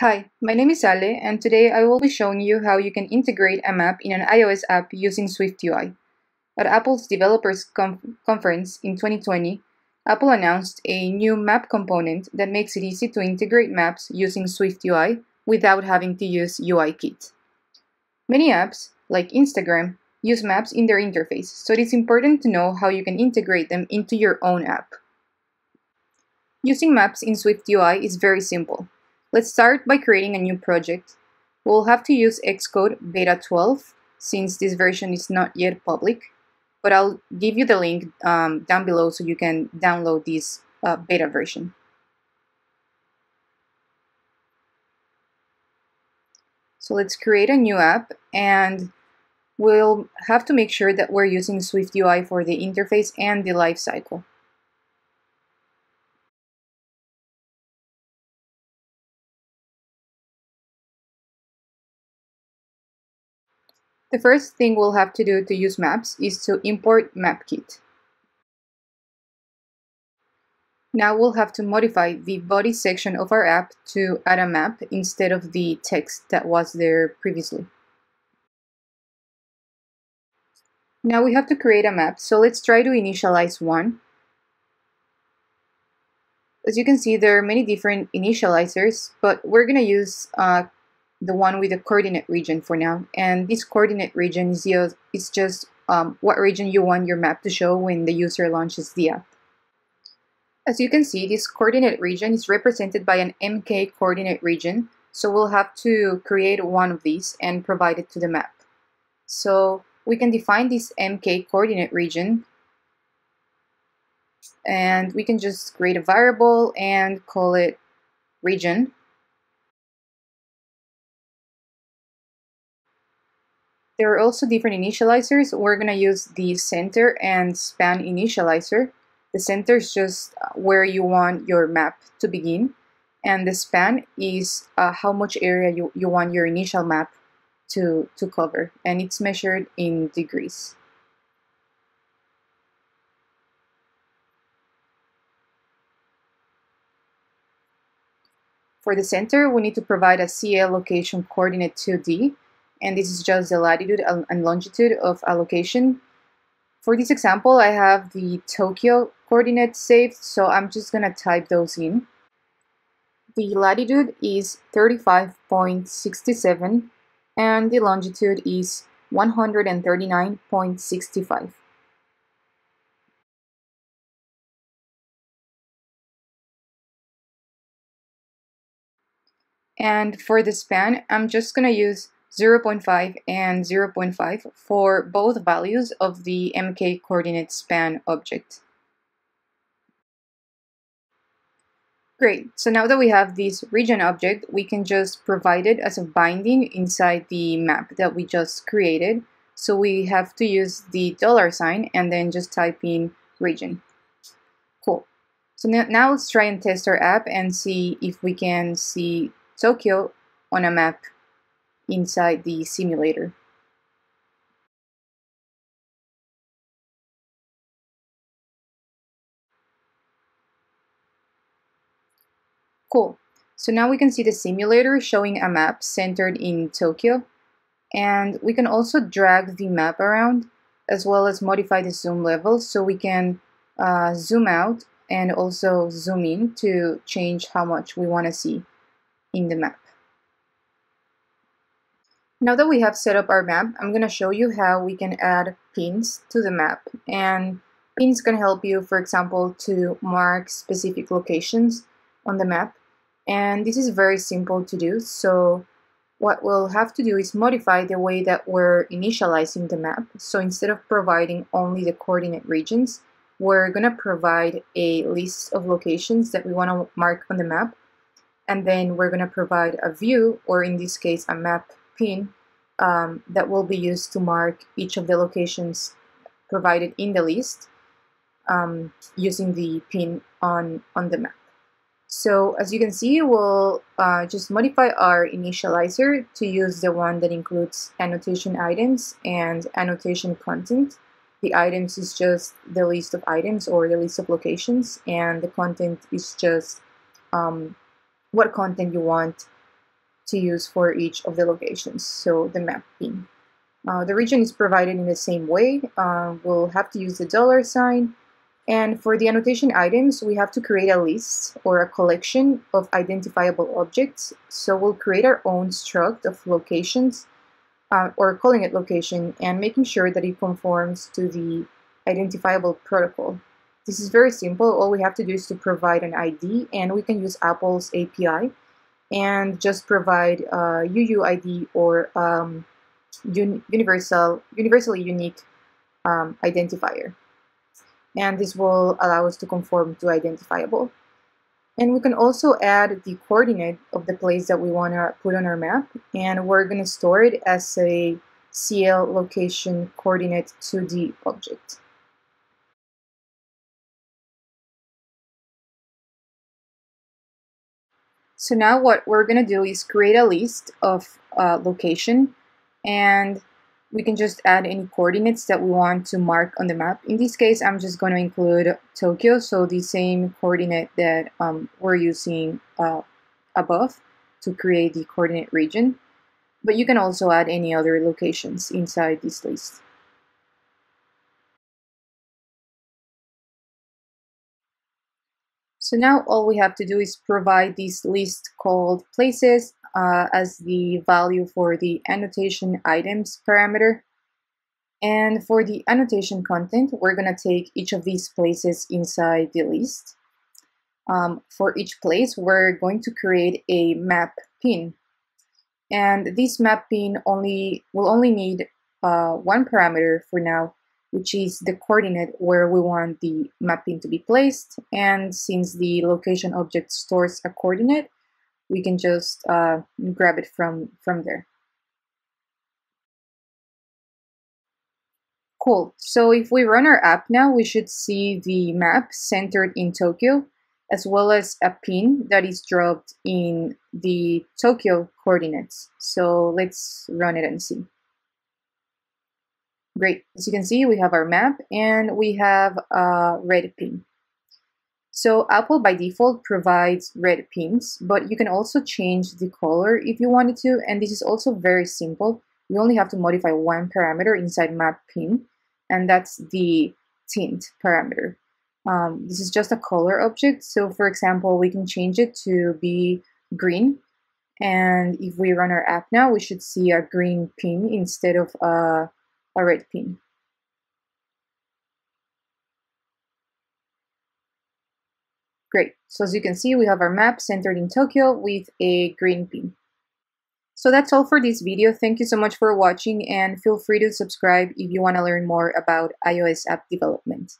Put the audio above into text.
Hi, my name is Ale, and today I will be showing you how you can integrate a map in an iOS app using SwiftUI. At Apple's Developers Conf Conference in 2020, Apple announced a new map component that makes it easy to integrate maps using SwiftUI without having to use UIKit. Many apps, like Instagram, use maps in their interface, so it is important to know how you can integrate them into your own app. Using maps in SwiftUI is very simple. Let's start by creating a new project. We'll have to use Xcode Beta 12 since this version is not yet public, but I'll give you the link um, down below so you can download this uh, beta version. So let's create a new app and we'll have to make sure that we're using SwiftUI for the interface and the lifecycle. The first thing we'll have to do to use maps is to import MapKit. Now we'll have to modify the body section of our app to add a map instead of the text that was there previously. Now we have to create a map, so let's try to initialize one. As you can see, there are many different initializers, but we're going to use uh, the one with the coordinate region for now. And this coordinate region is just, it's just um, what region you want your map to show when the user launches the app. As you can see, this coordinate region is represented by an MK coordinate region, so we'll have to create one of these and provide it to the map. So we can define this MK coordinate region and we can just create a variable and call it region There are also different initializers. We're going to use the center and span initializer. The center is just uh, where you want your map to begin. And the span is uh, how much area you, you want your initial map to, to cover. And it's measured in degrees. For the center, we need to provide a CL location coordinate 2D and this is just the latitude and longitude of a location. For this example, I have the Tokyo coordinates saved, so I'm just gonna type those in. The latitude is 35.67 and the longitude is 139.65. And for the span, I'm just gonna use 0.5 and 0.5 for both values of the MK coordinate span object. Great, so now that we have this region object, we can just provide it as a binding inside the map that we just created. So we have to use the dollar sign and then just type in region. Cool. So now, let's try and test our app and see if we can see Tokyo on a map inside the simulator. Cool. So now we can see the simulator showing a map centered in Tokyo. And we can also drag the map around as well as modify the zoom level so we can uh, zoom out and also zoom in to change how much we want to see in the map. Now that we have set up our map, I'm going to show you how we can add pins to the map. And pins can help you, for example, to mark specific locations on the map. And this is very simple to do. So what we'll have to do is modify the way that we're initializing the map. So instead of providing only the coordinate regions, we're going to provide a list of locations that we want to mark on the map. And then we're going to provide a view, or in this case, a map pin um, that will be used to mark each of the locations provided in the list um, using the pin on, on the map. So as you can see, we'll uh, just modify our initializer to use the one that includes annotation items and annotation content. The items is just the list of items or the list of locations, and the content is just um, what content you want to use for each of the locations, so the map pin. Uh, the region is provided in the same way. Uh, we'll have to use the dollar sign. And for the annotation items, we have to create a list or a collection of identifiable objects. So we'll create our own struct of locations uh, or calling it location and making sure that it conforms to the identifiable protocol. This is very simple. All we have to do is to provide an ID and we can use Apple's API and just provide a UUID or um, un universal, universally unique um, identifier. And this will allow us to conform to identifiable. And we can also add the coordinate of the place that we want to put on our map. And we're going to store it as a CL location coordinate to the object. So now what we're going to do is create a list of uh, location and we can just add any coordinates that we want to mark on the map. In this case, I'm just going to include Tokyo, so the same coordinate that um, we're using uh, above to create the coordinate region. But you can also add any other locations inside this list. So now all we have to do is provide this list called places uh, as the value for the annotation items parameter. And for the annotation content, we're going to take each of these places inside the list. Um, for each place, we're going to create a map pin. And this map pin only will only need uh, one parameter for now, which is the coordinate where we want the map pin to be placed. And since the location object stores a coordinate, we can just uh, grab it from, from there. Cool. So if we run our app now, we should see the map centered in Tokyo, as well as a pin that is dropped in the Tokyo coordinates. So let's run it and see. Great. As you can see, we have our map and we have a red pin. So Apple by default provides red pins, but you can also change the color if you wanted to. And this is also very simple. You only have to modify one parameter inside map pin, and that's the tint parameter. Um, this is just a color object. So for example, we can change it to be green. And if we run our app now, we should see a green pin instead of a a red pin. Great, so as you can see, we have our map centered in Tokyo with a green pin. So that's all for this video. Thank you so much for watching and feel free to subscribe if you want to learn more about iOS app development.